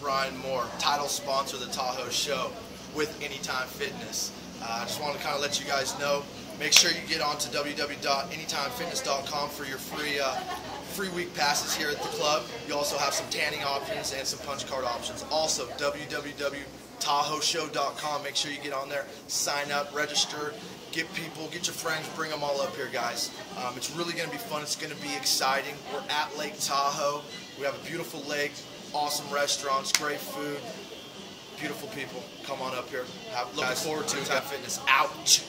Brian Moore, title sponsor of the Tahoe Show with Anytime Fitness. Uh, I just want to kind of let you guys know. Make sure you get on to www.anytimefitness.com for your free uh, free week passes here at the club. You also have some tanning options and some punch card options. Also, www.tahoeshow.com. Make sure you get on there, sign up, register, get people, get your friends, bring them all up here, guys. Um, it's really going to be fun. It's going to be exciting. We're at Lake Tahoe. We have a beautiful lake, awesome restaurants, great food, beautiful people. Come on up here. Have, looking forward to it. Fitness. Ouch.